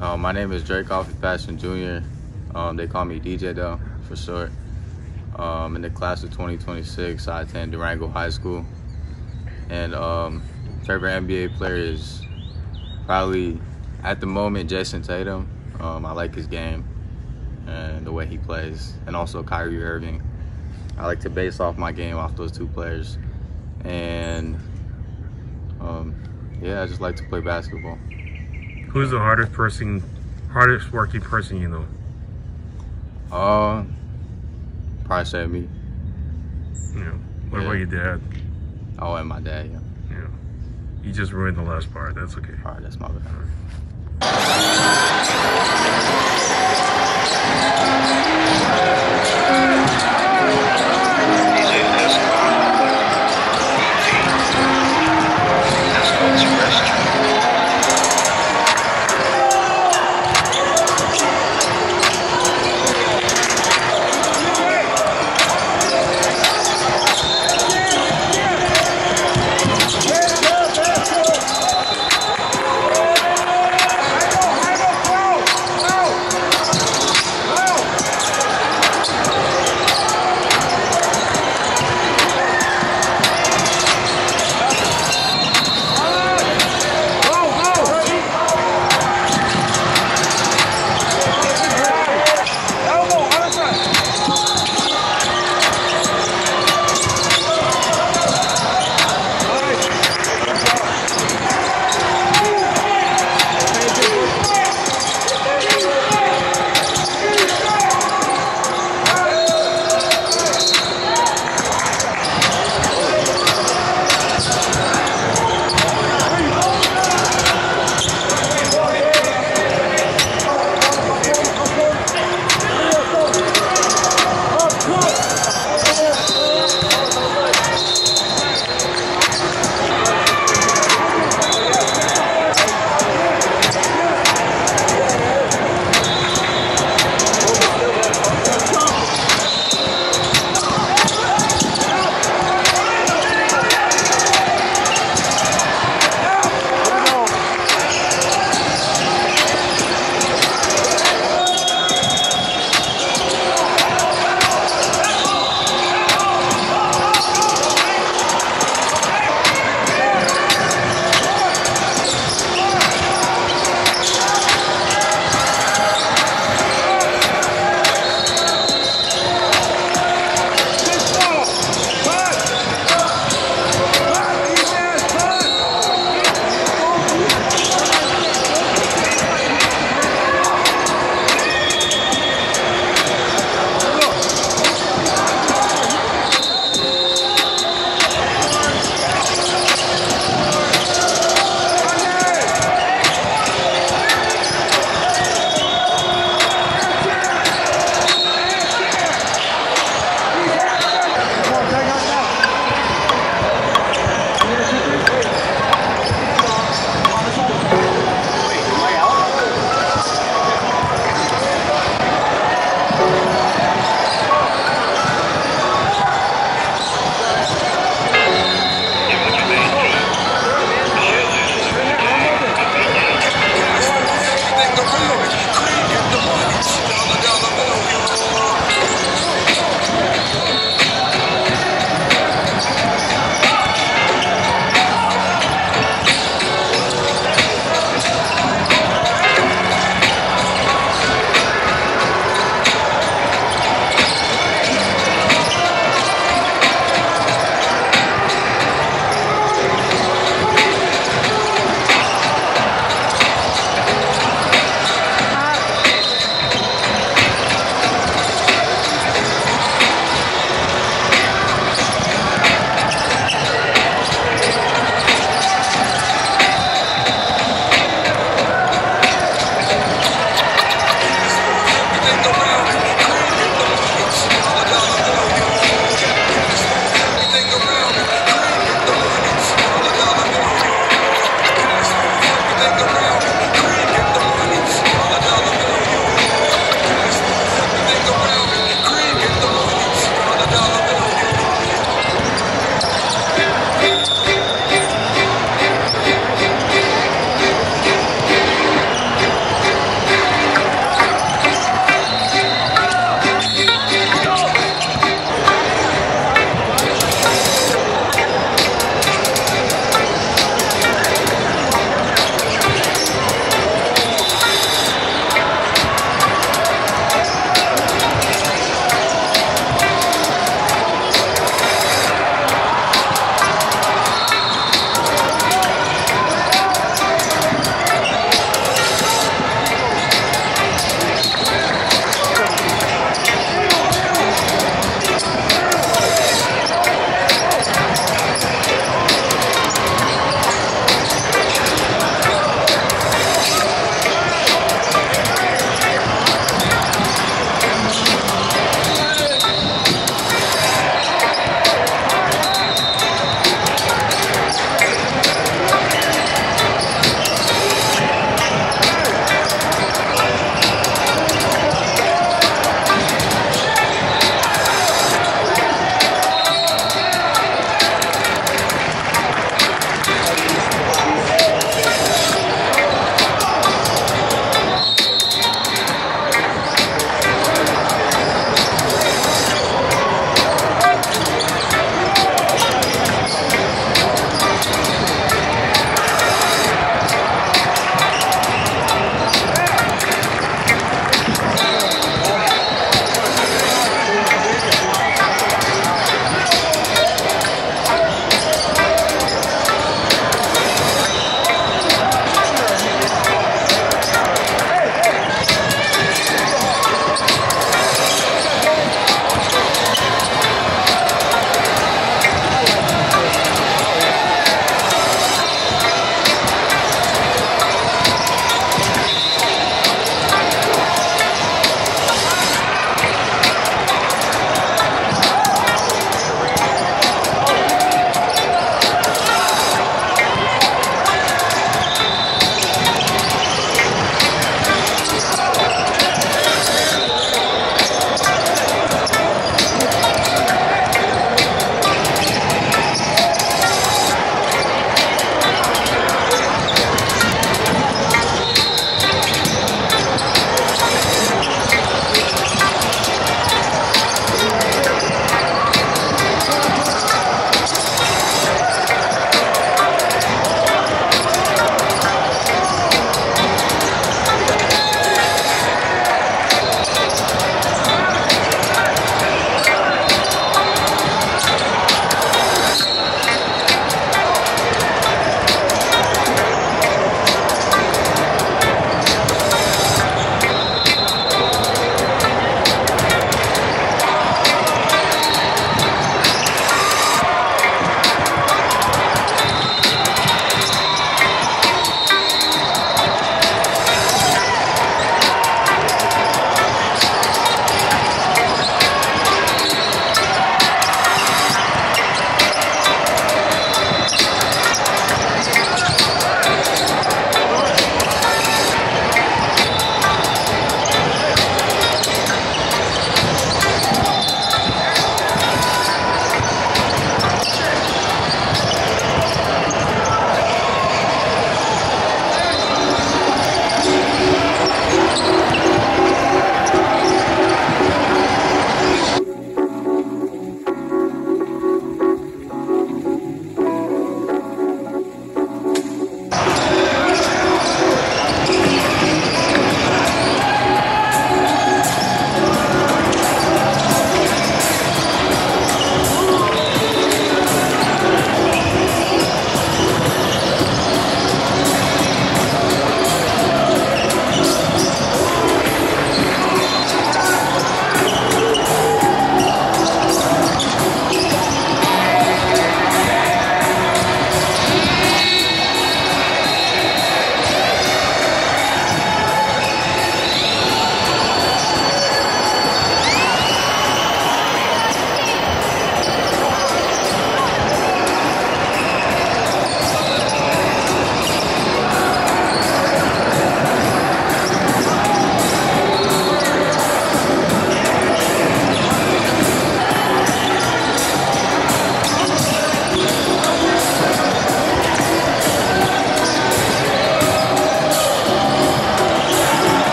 Uh, my name is Drake Afe-Passion Jr. Um, they call me DJ though, for short. Um, in the class of 2026, I attend Durango High School. And um, favorite NBA player is probably, at the moment, Jayson Tatum. Um, I like his game and the way he plays, and also Kyrie Irving. I like to base off my game off those two players. And um, yeah, I just like to play basketball. Who's the hardest person, hardest working person you know? Uh, probably say me. Yeah. What Yeah. about your dad? Oh, and my dad. Yeah. Yeah. You just ruined the last part. That's okay. All right, that's my bad.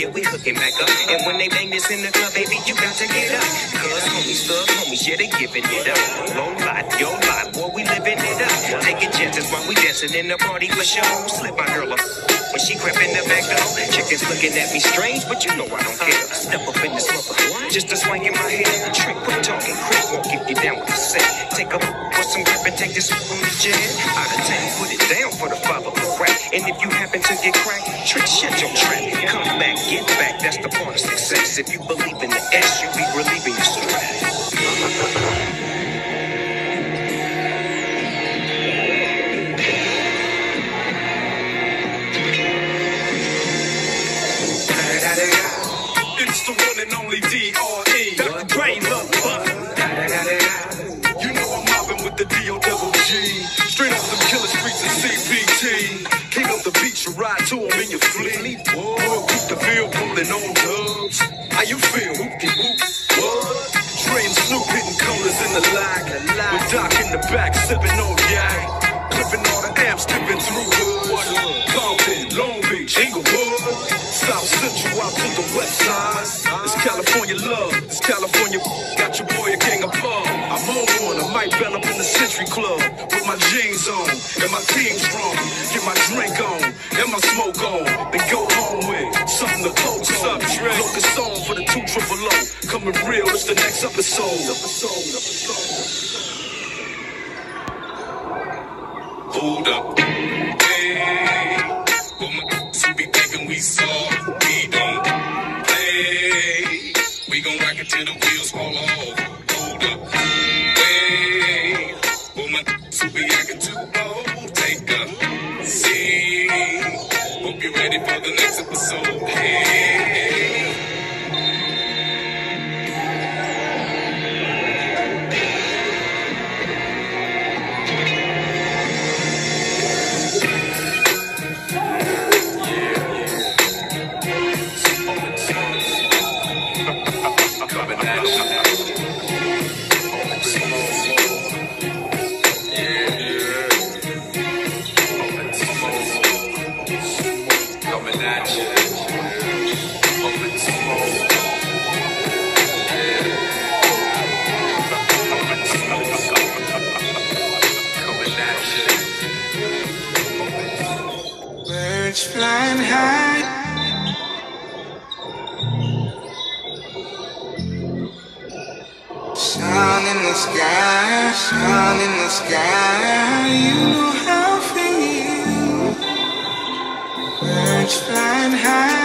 Looking back up. And when they bang this in the club, baby, you got to get up. Cause homies, thug homies, yeah, they giving it up. Low life, yo life, boy, we living it up. Taking chances while we dancing in the party for show. Slip my girl up. When she crept in the back door, chickens looking at me strange, but you know I don't care. Step up in this mother, just a swank in my head. Trick, quit talking, quick won't get you down with the set. Take a put some grip and take this from the jet. Out of town, put it down for the father of rap. And if you happen to get cracked, trick, shut your trap. Come back, get back, that's the part of success. If you believe in the S, you be relieving your stress. It's the one and only Dr. CPT. King the beach, you ride to him in your fleet. Whoa, keep the field rolling on dubs. How you feel? Whoop-de-whoop. What? Dre and Snoop hitting colors in the lag. With Doc in the back, sipping on yak. Clipping all the amps, skipping through To the west side. It's California love. It's California. Got your boy a king of pub. I'm on one. I might bell up in the Century Club with my jeans on and my team strong. Get my drink on and my smoke on. Then go home with something to post up. Locust on for the two triple O. Coming real. It's the next episode. Episode. Episode. Hold up. Till the wheels fall off. Hold up. Wait. Well, my so be acting too bold. Take a seat. Hope you're ready for the next episode. Hey. Birds flying high. Sun in the sky, sun in the sky. You know how I feel. Birds flying high.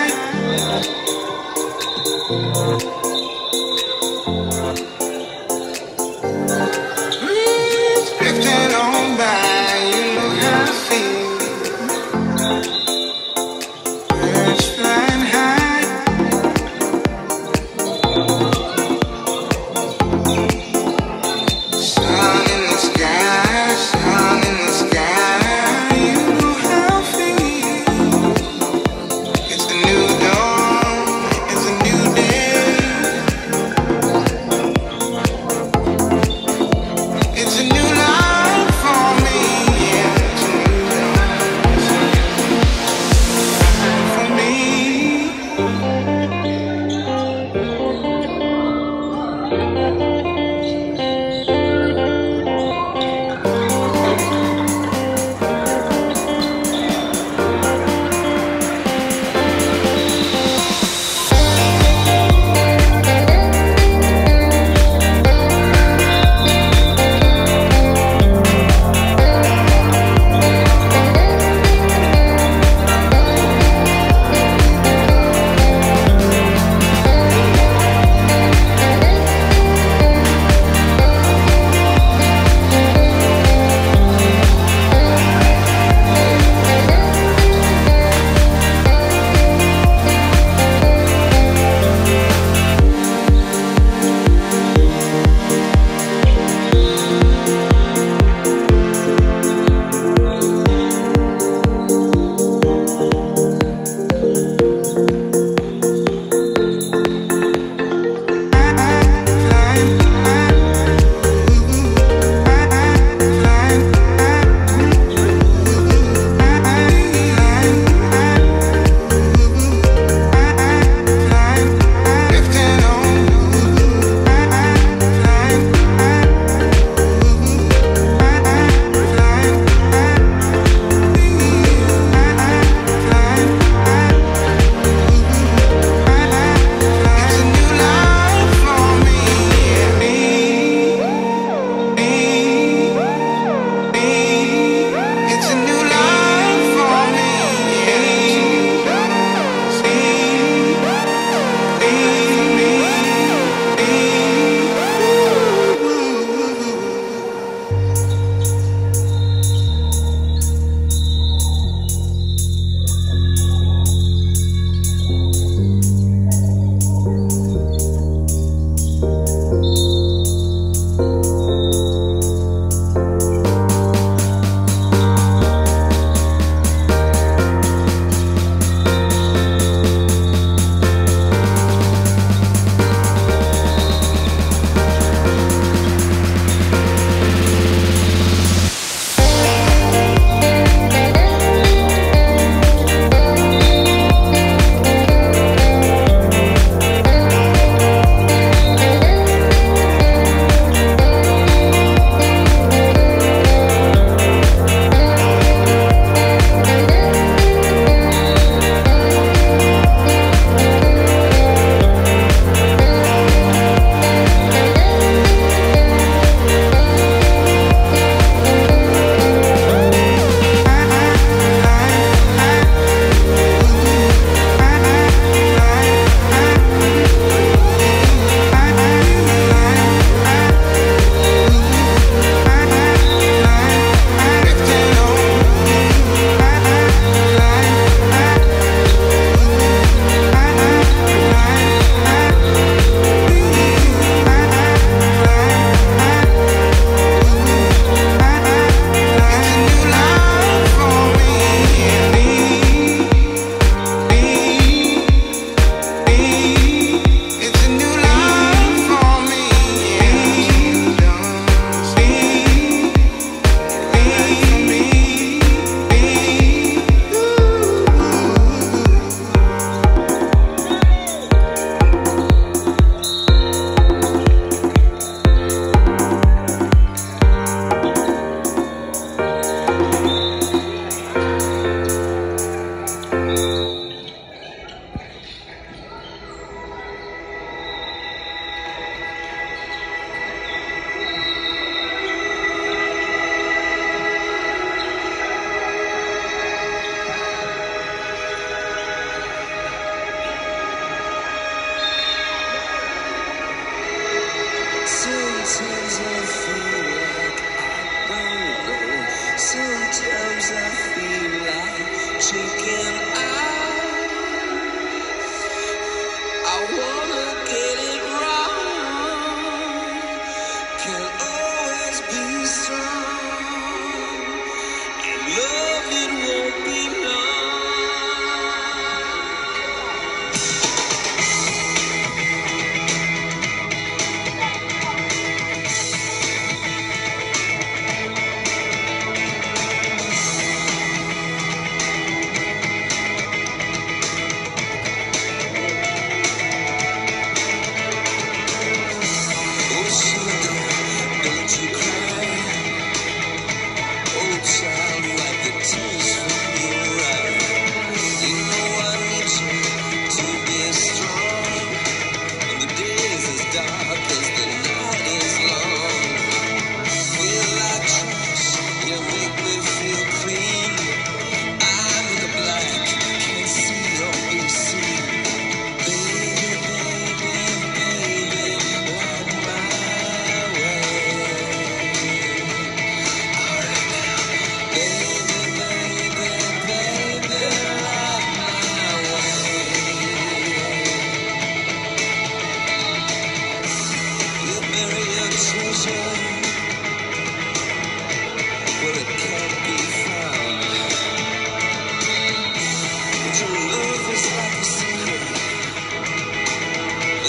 kill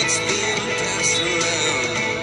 that's being passed around.